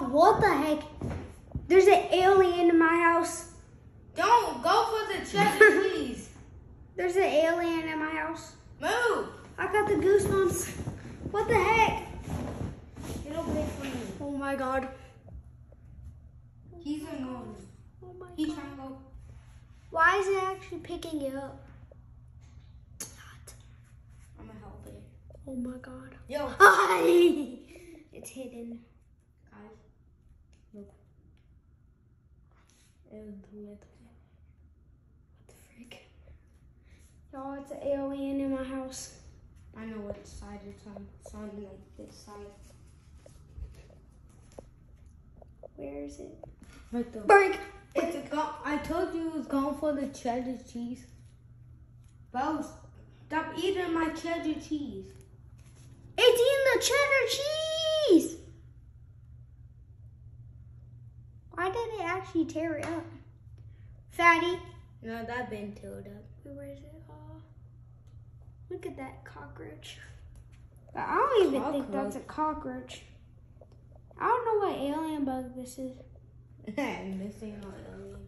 What the heck? There's an alien in my house. Don't go for the cheddar cheese. There's an alien in my house. Move. I got the goosebumps. What the heck? Get away from me. Oh my god. He's annoying. Oh my He's god. trying to go. Why is it actually picking it up? I'm gonna help it. Oh my god. Yo, Hi! It's hidden. guys. Look. And What the frick? Y'all, it's an alien in my house. I know what side it's on. It's on like this side. Where is it? Right there. Break! It's go- I told you it was going for the cheddar cheese. Bro, stop eating my cheddar cheese. It's in the cheddar cheese! Why did it actually tear it up? Fatty. No, that been tilled up. Where is it? Oh, look at that cockroach. But I don't even think that's a cockroach. I don't know what alien bug this is. this ain't no alien.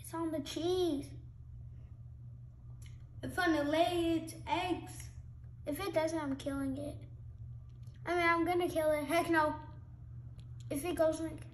It's on the cheese. It's on the lay its eggs. If it doesn't, I'm killing it. I mean, I'm gonna kill it. Heck no. If it goes like